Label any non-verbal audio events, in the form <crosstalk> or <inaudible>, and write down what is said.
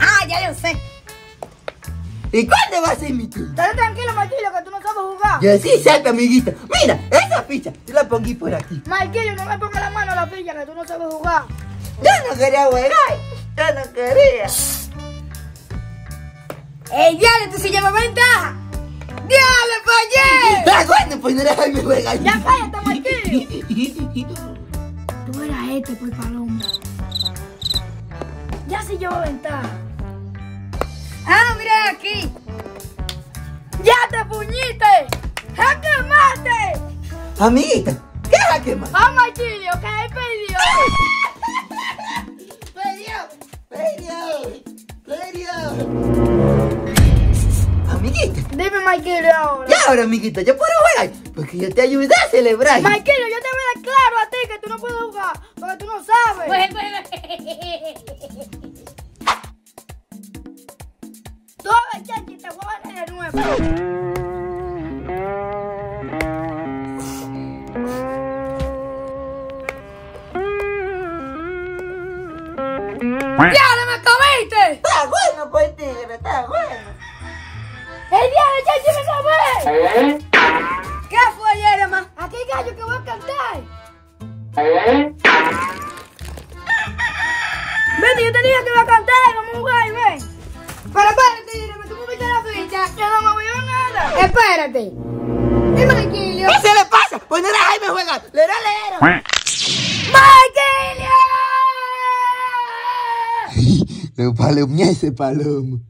Ah, ya lo sé. ¿Y cuándo va a ser mi turno? Estate tranquilo, Marquillo, que tú no sabes jugar. Yo sí sé, amiguita. Mira, esa ficha, yo la pongo por aquí. Marquillo, no me pongas la mano a la ficha, que tú no sabes jugar. Yo no quería jugar. Yo no quería. ¡Ey, diale, tú sí llevas ventaja! ¡Diale, fallé! Ah, bueno, pues no era Jaime juega. ¡Ya cállate, Marquillo! <laughs> Tú eras este por paloma. Ya sí llevo ventaja. Ah, mira aquí. ¡Ya te puñiste! ¡Ja quemaste! Amiguita, ¿qué es que más? ¡Ah, Marquillo, que él perdió! ¡Perdió! ¡Perdió! Amiguita, Dime, Marquillo, ahora. ya ahora, amiguita, yo puedo jugar. Porque yo te ayudé a celebrar. Marquillo, yo te voy a dar claro a ti que tú no puedes jugar, porque tú no sabes. De. ¡Diale, me comiste! Está bueno, pues, tigre, está bueno. ¡El diablo, Chanchi, me comí! ¿Qué fue, Yerema? Aquí hay gallo que voy a cantar. Vete, yo te dije que iba a cantar, vamos Espérate. Dime, Marquilio. ¿Qué se le pasa? Pues no era Jaime juega, le era Lero. ¡Marquilio! Le palomé ese palomo.